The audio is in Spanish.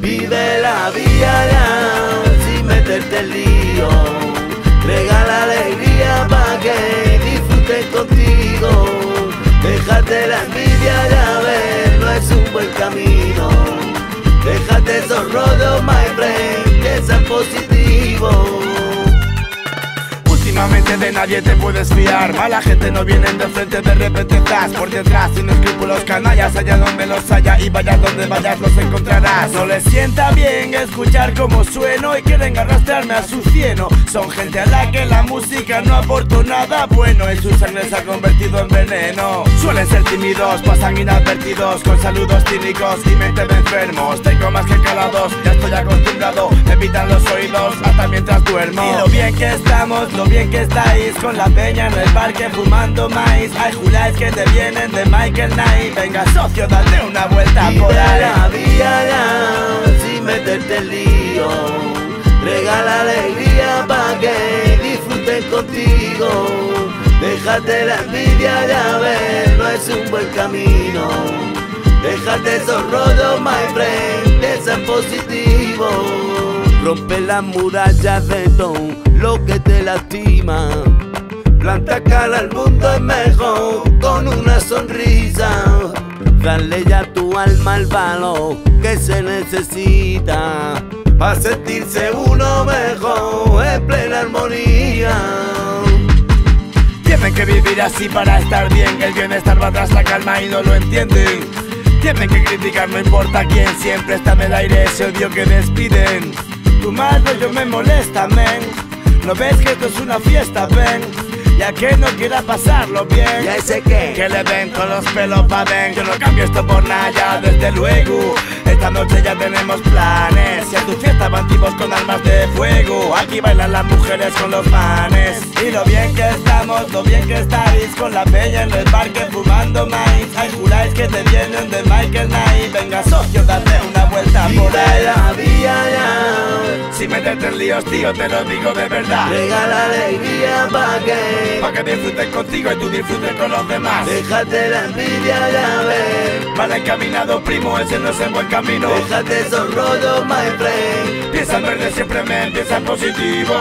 Vive la vida ya, sin meterte en lío. Regala alegría pa' que disfruten contigo. Déjate la envidia ya ver, no es un buen camino. Déjate esos my friend, que sean positivos. Últimamente de nadie te puedes fiar. Mala gente no vienen de frente, de repente estás por detrás. Sin escrúpulos canallas, allá donde los haya Y vayas donde vayas los encontrarás. No les sienta bien escuchar cómo sueno Y quieren arrastrarme a su cieno. Son gente a la que la música no aportó nada bueno Y su sangre se ha convertido en veneno. Suelen ser tímidos, pasan inadvertidos Con saludos cínicos y mente de enfermos. Tengo más que calados, ya estoy acostumbrado Evitan los oídos hasta mientras duermo Y lo bien que estamos, lo bien que estáis con la peña en el parque fumando maíz. Hay juláis que te vienen de Michael Knight. Venga, socio, date una vuelta Vive por ahí. la sin meterte en lío. Regala alegría pa' que disfruten contigo. Déjate la envidia ya ver, no es un buen camino. Déjate esos rollos, my friend, que sean positivos. Rompe las murallas de todo lo que te lastima. Planta cara al mundo es mejor con una sonrisa. Dale ya tu alma el valor que se necesita. para sentirse uno mejor en plena armonía. Tienen que vivir así para estar bien. El bienestar va tras la calma y no lo entienden. Tienen que criticar, no importa quién. Siempre está en el aire ese odio que despiden. Tu mal yo me molesta, men. ¿No ves que esto es una fiesta, ven? Ya que no quiera pasarlo bien. ¿Y a ese qué? Que le ven con los pelos pa' den Yo no cambio esto por nada, ya, desde luego Esta noche ya tenemos planes Si a tu fiesta van tipos con armas de fuego Aquí bailan las mujeres con los manes Y lo bien que estamos, lo bien que estáis Con la peña en el parque fumando maíz Hay juráis que te vienen de Michael Knight Venga socio, date una vuelta por Si meterte en líos, tío, te lo digo de verdad regala alegría pa' que Pa' que disfruten contigo y tú disfrutes con los demás Déjate la envidia ya ver. Mal encaminado, primo, ese no es el buen camino Déjate esos rollos, my friend. Piensa en verde siempre, men, piensa en positivo